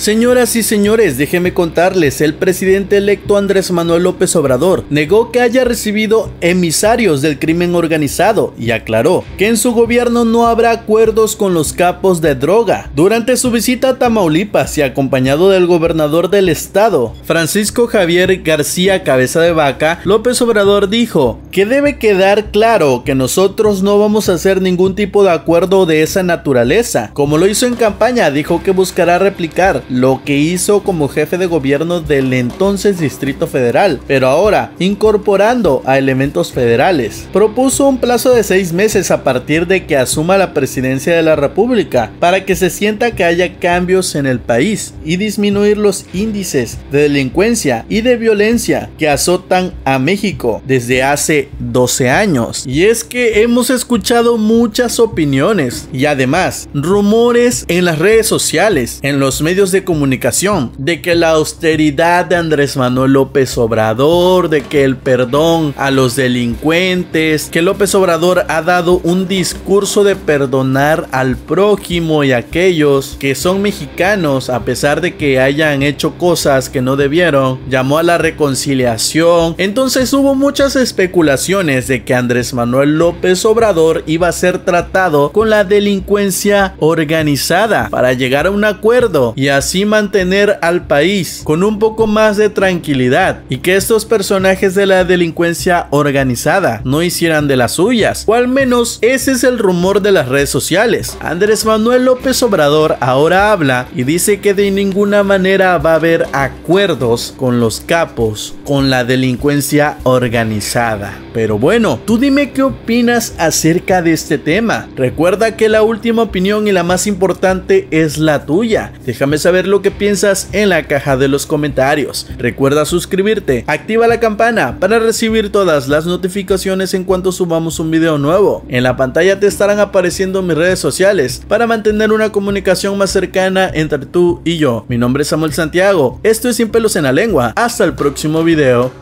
Señoras y señores, déjenme contarles, el presidente electo Andrés Manuel López Obrador negó que haya recibido emisarios del crimen organizado y aclaró que en su gobierno no habrá acuerdos con los capos de droga. Durante su visita a Tamaulipas y acompañado del gobernador del estado, Francisco Javier García Cabeza de Vaca, López Obrador dijo que debe quedar claro que nosotros no vamos a hacer ningún tipo de acuerdo de esa naturaleza. Como lo hizo en campaña, dijo que buscará replicar lo que hizo como jefe de gobierno del entonces Distrito Federal, pero ahora incorporando a elementos federales. Propuso un plazo de seis meses a partir de que asuma la presidencia de la República para que se sienta que haya cambios en el país y disminuir los índices de delincuencia y de violencia que azotan a México desde hace 12 años. Y es que hemos escuchado muchas opiniones y además rumores en las redes sociales, en los medios de comunicación de que la austeridad de Andrés Manuel López Obrador, de que el perdón a los delincuentes, que López Obrador ha dado un discurso de perdonar al prójimo y a aquellos que son mexicanos a pesar de que hayan hecho cosas que no debieron, llamó a la reconciliación. Entonces hubo muchas especulaciones de que Andrés Manuel López Obrador iba a ser tratado con la delincuencia organizada para llegar a un acuerdo y así así mantener al país con un poco más de tranquilidad y que estos personajes de la delincuencia organizada no hicieran de las suyas, o al menos ese es el rumor de las redes sociales. Andrés Manuel López Obrador ahora habla y dice que de ninguna manera va a haber acuerdos con los capos, con la delincuencia organizada. Pero bueno, tú dime qué opinas acerca de este tema. Recuerda que la última opinión y la más importante es la tuya. Déjame saber lo que piensas en la caja de los comentarios. Recuerda suscribirte, activa la campana para recibir todas las notificaciones en cuanto subamos un video nuevo. En la pantalla te estarán apareciendo mis redes sociales para mantener una comunicación más cercana entre tú y yo. Mi nombre es Samuel Santiago, esto es Sin pelos en la lengua. Hasta el próximo video.